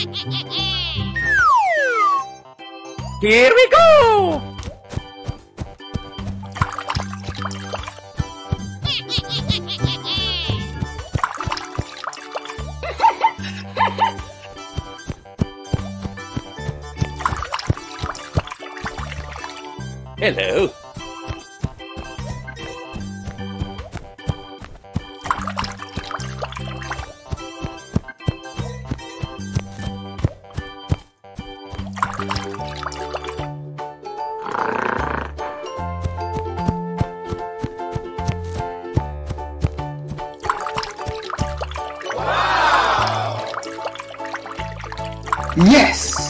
Here we go! Hello. Yes!